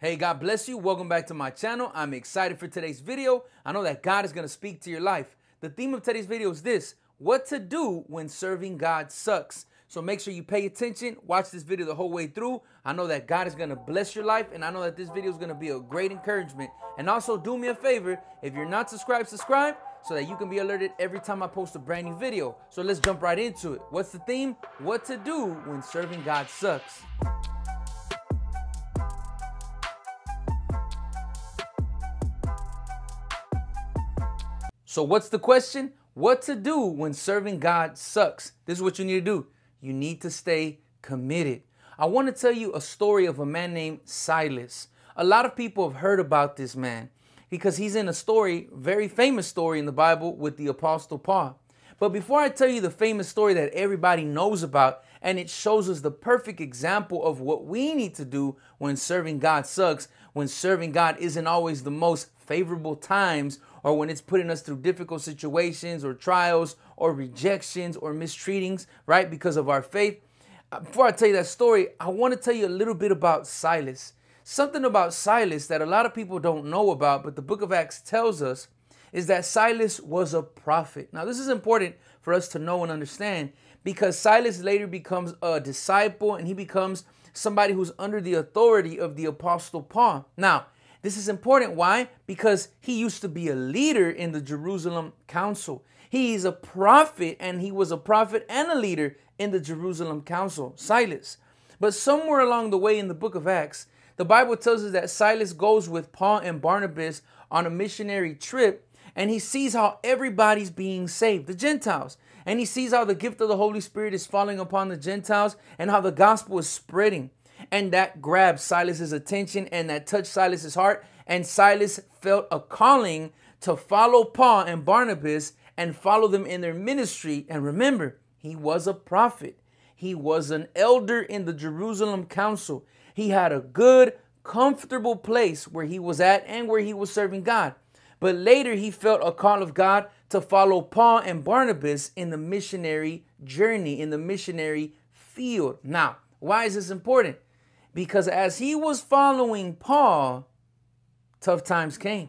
Hey, God bless you. Welcome back to my channel. I'm excited for today's video. I know that God is going to speak to your life. The theme of today's video is this what to do when serving God sucks. So make sure you pay attention, watch this video the whole way through. I know that God is going to bless your life, and I know that this video is going to be a great encouragement. And also, do me a favor if you're not subscribed, subscribe so that you can be alerted every time I post a brand new video. So let's jump right into it. What's the theme? What to do when serving God sucks. So, what's the question? What to do when serving God sucks? This is what you need to do. You need to stay committed. I want to tell you a story of a man named Silas. A lot of people have heard about this man because he's in a story, very famous story in the Bible with the Apostle Paul. But before I tell you the famous story that everybody knows about, and it shows us the perfect example of what we need to do when serving God sucks, when serving God isn't always the most favorable times or when it's putting us through difficult situations or trials or rejections or mistreatings, right, because of our faith. Uh, before I tell you that story, I want to tell you a little bit about Silas. Something about Silas that a lot of people don't know about, but the book of Acts tells us is that Silas was a prophet. Now, this is important for us to know and understand because Silas later becomes a disciple and he becomes somebody who's under the authority of the apostle Paul. Now, this is important. Why? Because he used to be a leader in the Jerusalem council. He's a prophet, and he was a prophet and a leader in the Jerusalem council, Silas. But somewhere along the way in the book of Acts, the Bible tells us that Silas goes with Paul and Barnabas on a missionary trip, and he sees how everybody's being saved, the Gentiles. And he sees how the gift of the Holy Spirit is falling upon the Gentiles and how the gospel is spreading. And that grabbed Silas's attention and that touched Silas's heart. And Silas felt a calling to follow Paul and Barnabas and follow them in their ministry. And remember, he was a prophet. He was an elder in the Jerusalem council. He had a good, comfortable place where he was at and where he was serving God. But later he felt a call of God to follow Paul and Barnabas in the missionary journey, in the missionary field. Now, why is this important? Because as he was following Paul, tough times came.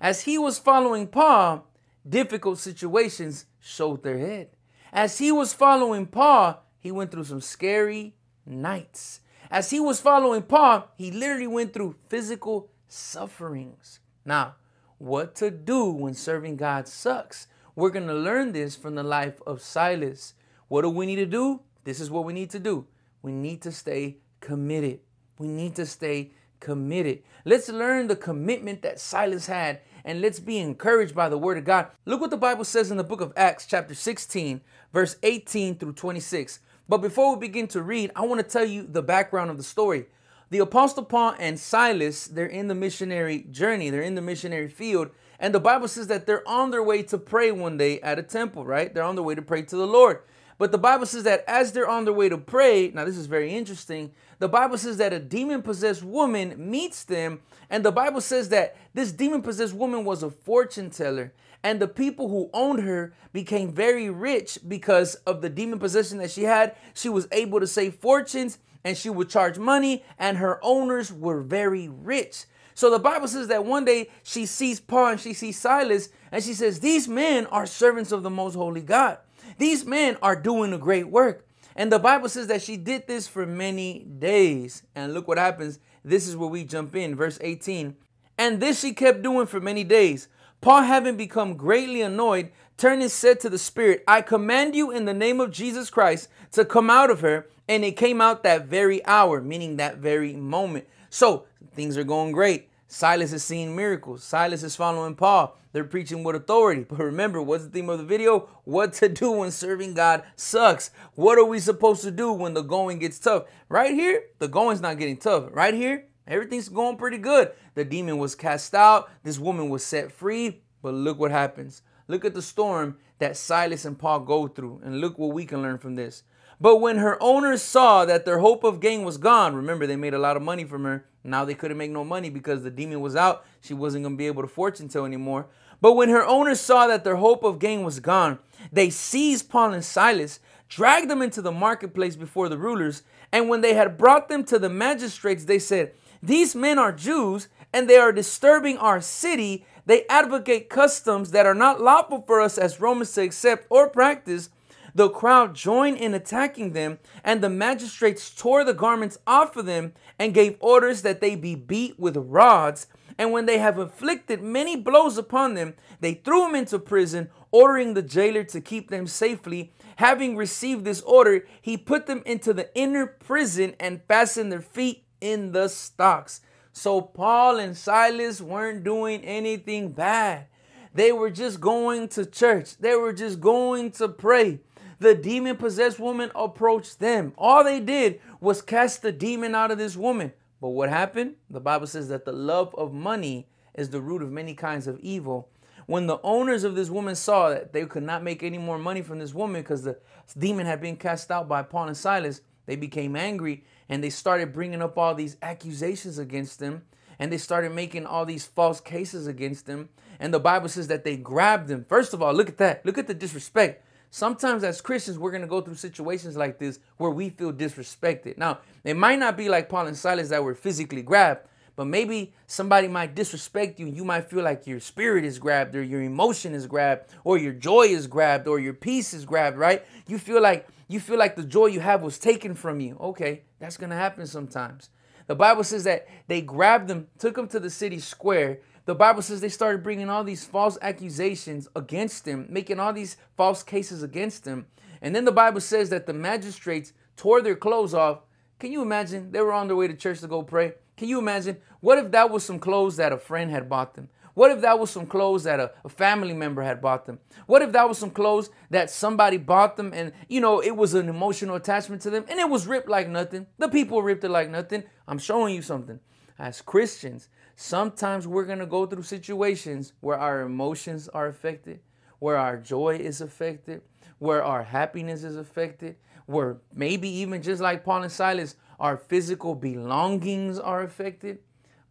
As he was following Paul, difficult situations showed their head. As he was following Paul, he went through some scary nights. As he was following Paul, he literally went through physical sufferings. Now, what to do when serving God sucks? We're going to learn this from the life of Silas. What do we need to do? This is what we need to do. We need to stay committed. We need to stay committed. Let's learn the commitment that Silas had and let's be encouraged by the word of God. Look what the Bible says in the book of Acts, chapter 16, verse 18 through 26. But before we begin to read, I want to tell you the background of the story. The Apostle Paul and Silas, they're in the missionary journey, they're in the missionary field, and the Bible says that they're on their way to pray one day at a temple, right? They're on their way to pray to the Lord. But the Bible says that as they're on their way to pray, now this is very interesting. The Bible says that a demon possessed woman meets them, and the Bible says that this demon possessed woman was a fortune teller. And the people who owned her became very rich because of the demon possession that she had. She was able to say fortunes and she would charge money, and her owners were very rich. So the Bible says that one day she sees Paul and she sees Silas, and she says, These men are servants of the most holy God. These men are doing a great work. And the Bible says that she did this for many days. And look what happens. This is where we jump in, verse 18. And this she kept doing for many days. Paul, having become greatly annoyed, turned and said to the Spirit, I command you in the name of Jesus Christ to come out of her. And it came out that very hour, meaning that very moment. So things are going great. Silas is seeing miracles. Silas is following Paul. They're preaching with authority. But remember, what's the theme of the video? What to do when serving God sucks. What are we supposed to do when the going gets tough? Right here, the going's not getting tough. Right here, everything's going pretty good. The demon was cast out. This woman was set free. But look what happens. Look at the storm that Silas and Paul go through. And look what we can learn from this. But when her owners saw that their hope of gain was gone, remember they made a lot of money from her. Now they couldn't make no money because the demon was out. She wasn't going to be able to fortune tell anymore. But when her owners saw that their hope of gain was gone, they seized Paul and Silas, dragged them into the marketplace before the rulers, and when they had brought them to the magistrates, they said, These men are Jews and they are disturbing our city. They advocate customs that are not lawful for us as Romans to accept or practice. The crowd joined in attacking them, and the magistrates tore the garments off of them and gave orders that they be beat with rods. And when they have inflicted many blows upon them, they threw them into prison, ordering the jailer to keep them safely. Having received this order, he put them into the inner prison and fastened their feet in the stocks. So Paul and Silas weren't doing anything bad. They were just going to church. They were just going to pray. The demon possessed woman approached them. All they did was cast the demon out of this woman. But what happened? The Bible says that the love of money is the root of many kinds of evil. When the owners of this woman saw that they could not make any more money from this woman because the demon had been cast out by Paul and Silas, they became angry and they started bringing up all these accusations against them and they started making all these false cases against them. And the Bible says that they grabbed them. First of all, look at that. Look at the disrespect. Sometimes as Christians, we're going to go through situations like this where we feel disrespected. Now, it might not be like Paul and Silas that were physically grabbed, but maybe somebody might disrespect you. You might feel like your spirit is grabbed or your emotion is grabbed or your joy is grabbed or your peace is grabbed, right? You feel like you feel like the joy you have was taken from you. Okay, that's going to happen sometimes. The Bible says that they grabbed them, took them to the city square. The Bible says they started bringing all these false accusations against them, making all these false cases against them. And then the Bible says that the magistrates tore their clothes off. Can you imagine? They were on their way to church to go pray. Can you imagine? What if that was some clothes that a friend had bought them? What if that was some clothes that a, a, family member had bought them? What if that was some clothes that somebody bought them and, you know, it was an emotional attachment to them and it was ripped like nothing? The people ripped it like nothing. I'm showing you something. As Christians, sometimes we're going to go through situations where our emotions are affected, where our joy is affected, where our happiness is affected, where maybe even just like Paul and Silas, our physical belongings are affected.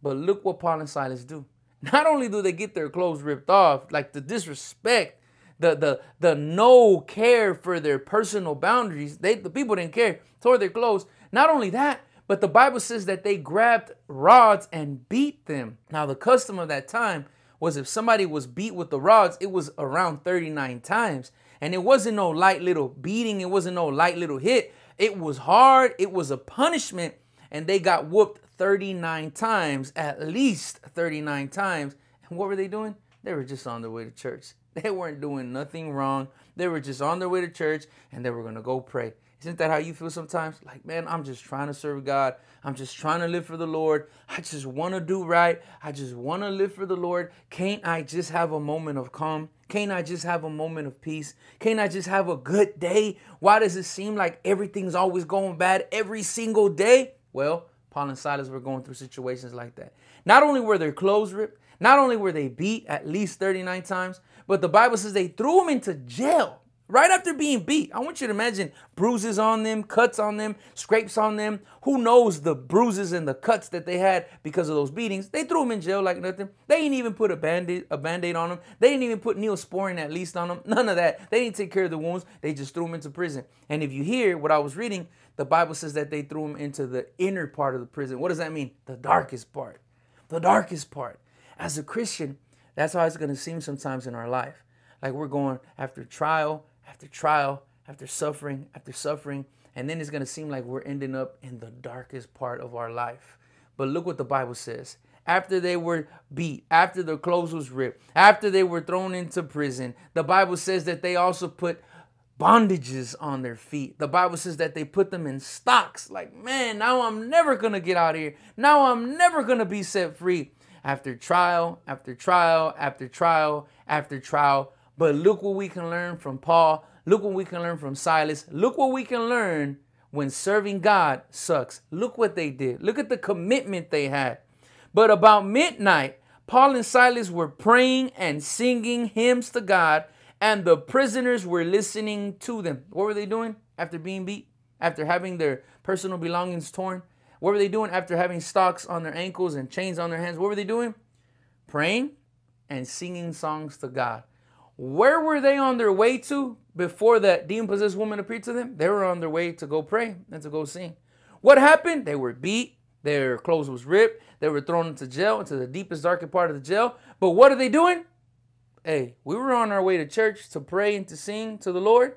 But look what Paul and Silas do. Not only do they get their clothes ripped off, like the disrespect, the the the no care for their personal boundaries. They the people didn't care, tore their clothes. Not only that, but the Bible says that they grabbed rods and beat them. Now the custom of that time was if somebody was beat with the rods, it was around 39 times. And it wasn't no light little beating, it wasn't no light little hit. It was hard, it was a punishment, and they got whooped 39 times, at least 39 times. And what were they doing? They were just on their way to church. They weren't doing nothing wrong. They were just on their way to church and they were going to go pray. Isn't that how you feel sometimes? Like, man, I'm just trying to serve God. I'm just trying to live for the Lord. I just want to do right. I just want to live for the Lord. Can't I just have a moment of calm? Can't I just have a moment of peace? Can't I just have a good day? Why does it seem like everything's always going bad every single day? Well, Paul and Silas were going through situations like that. Not only were their clothes ripped, not only were they beat at least 39 times, but the Bible says they threw them into jail right after being beat. I want you to imagine bruises on them, cuts on them, scrapes on them. Who knows the bruises and the cuts that they had because of those beatings? They threw them in jail like nothing. They didn't even put a band-aid, a band-aid on them. They didn't even put neosporin at least on them. None of that. They didn't take care of the wounds. They just threw them into prison. And if you hear what I was reading, the Bible says that they threw them into the inner part of the prison. What does that mean? The darkest part. The darkest part. As a Christian, that's how it's going to seem sometimes in our life. Like we're going after trial, after trial, after suffering, after suffering, and then it's going to seem like we're ending up in the darkest part of our life. But look what the Bible says. After they were beat, after their clothes was ripped, after they were thrown into prison, the Bible says that they also put bondages on their feet. The Bible says that they put them in stocks. Like, man, now I'm never going to get out of here. Now I'm never going to be set free. After trial, after trial, after trial, after trial. But look what we can learn from Paul. Look what we can learn from Silas. Look what we can learn when serving God sucks. Look what they did. Look at the commitment they had. But about midnight, Paul and Silas were praying and singing hymns to God and the prisoners were listening to them. What were they doing after being beat? After having their personal belongings torn? What were they doing after having stocks on their ankles and chains on their hands? What were they doing? Praying and singing songs to God. Where were they on their way to before that demon possessed woman appeared to them? They were on their way to go pray and to go sing. What happened? They were beat, Their clothes was ripped. They were thrown into jail, into the deepest, darkest part of the jail. But what are they doing? Hey, we were on our way to church to pray and to sing to the Lord,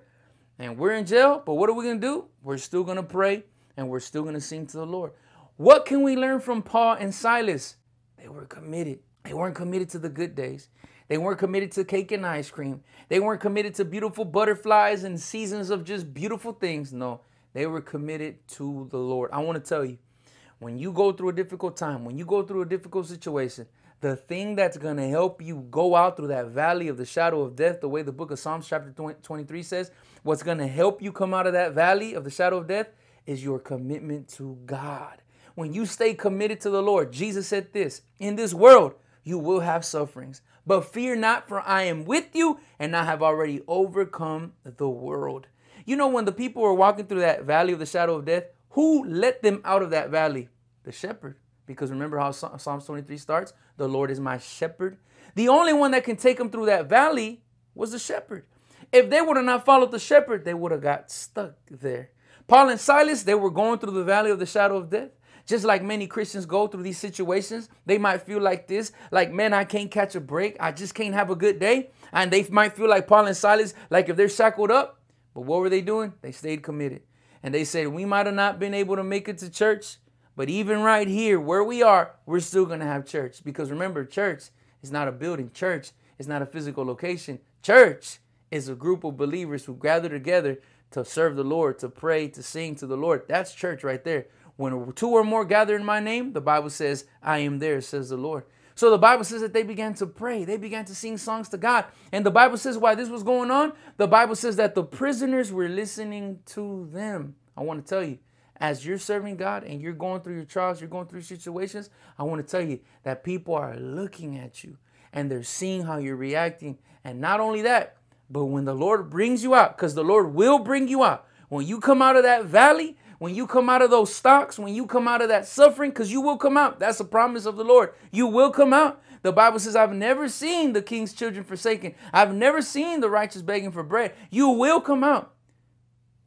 and we're in jail. But what are we going to do? We're still going to pray and we're still going to sing to the Lord. What can we learn from Paul and Silas? They were committed. They weren't committed to the good days. They weren't committed to cake and ice cream. They weren't committed to beautiful butterflies and seasons of just beautiful things. No, they were committed to the Lord. I want to tell you, when you go through a difficult time, when you go through a difficult situation, the thing that's going to help you go out through that valley of the shadow of death, the way the book of Psalms, chapter 23 says, what's going to help you come out of that valley of the shadow of death is your commitment to God. When you stay committed to the Lord, Jesus said this In this world, you will have sufferings, but fear not, for I am with you, and I have already overcome the world. You know, when the people were walking through that valley of the shadow of death, who let them out of that valley? The shepherd. Because remember how Psalms 23 starts? The Lord is my shepherd. The only one that can take them through that valley was the shepherd. If they would have not followed the shepherd, they would have got stuck there. Paul and Silas, they were going through the valley of the shadow of death. Just like many Christians go through these situations, they might feel like this, like, man, I can't catch a break. I just can't have a good day. And they might feel like Paul and Silas, like if they're shackled up. But what were they doing? They stayed committed. And they said, we might have not been able to make it to church, but even right here where we are, we're still going to have church. Because remember, church is not a building, church is not a physical location. Church is a group of believers who gather together to serve the Lord, to pray, to sing to the Lord. That's church right there. When two or more gather in my name, the Bible says, I am there, says the Lord. So the Bible says that they began to pray. They began to sing songs to God. And the Bible says why this was going on. The Bible says that the prisoners were listening to them. I want to tell you, as you're serving God and you're going through your trials, you're going through situations, I want to tell you that people are looking at you and they're seeing how you're reacting. And not only that, but when the Lord brings you out, because the Lord will bring you out, when you come out of that valley, when you come out of those stocks, when you come out of that suffering, because you will come out. That's a promise of the Lord. You will come out. The Bible says, I've never seen the king's children forsaken. I've never seen the righteous begging for bread. You will come out.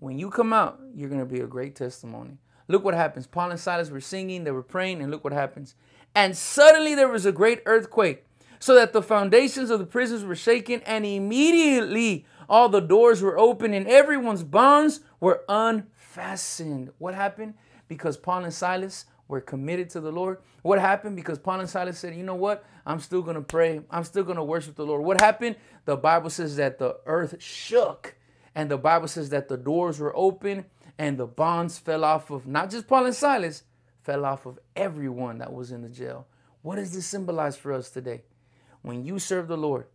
When you come out, you're going to be a great testimony. Look what happens. Paul and Silas were singing, they were praying, and look what happens. And suddenly there was a great earthquake, so that the foundations of the prisons were shaken, and immediately all the doors were open, and everyone's bonds were unfastened. What happened? Because Paul and Silas were committed to the Lord. What happened? Because Paul and Silas said, you know what? I'm still going to pray. I'm still going to worship the Lord. What happened? The Bible says that the earth shook. And the Bible says that the doors were open and the bonds fell off of not just Paul and Silas, fell off of everyone that was in the jail. What does this symbolize for us today? When you serve the Lord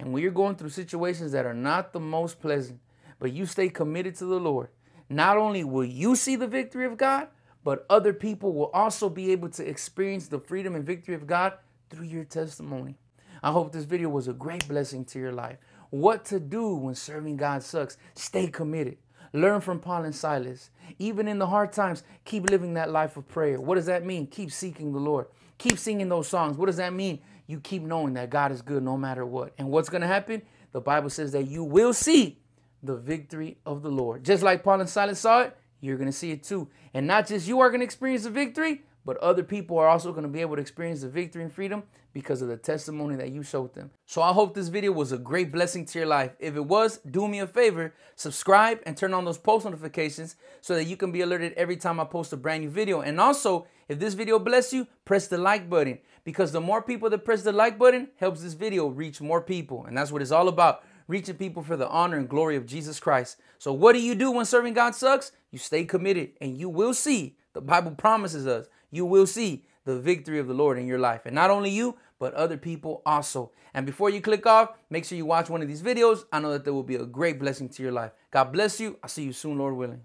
and when you're going through situations that are not the most pleasant, but you stay committed to the Lord, not only will you see the victory of God, but other people will also be able to experience the freedom and victory of God through your testimony. I hope this video was a great blessing to your life. What to do when serving God sucks? Stay committed. Learn from Paul and Silas. Even in the hard times, keep living that life of prayer. What does that mean? Keep seeking the Lord. Keep singing those songs. What does that mean? You keep knowing that God is good no matter what. And what's going to happen? The Bible says that you will see the victory of the Lord. Just like Paul and Silas saw it, you're going to see it too. And not just you are going to experience the victory, but other people are also going to be able to experience the victory and freedom because of the testimony that you showed them. So I hope this video was a great blessing to your life. If it was, do me a favor, subscribe and turn on those post notifications so that you can be alerted every time I post a brand new video. And also, if this video bless you, press the like button because the more people that press the like button helps this video reach more people. And that's what it's all about reaching people for the honor and glory of Jesus Christ. So, what do you do when serving God sucks? You stay committed, and you will see. The Bible promises us you will see the victory of the Lord in your life. And not only you, but other people also. And before you click off, make sure you watch one of these videos. I know that there will be a great blessing to your life. God bless you. I'll see you soon, Lord willing.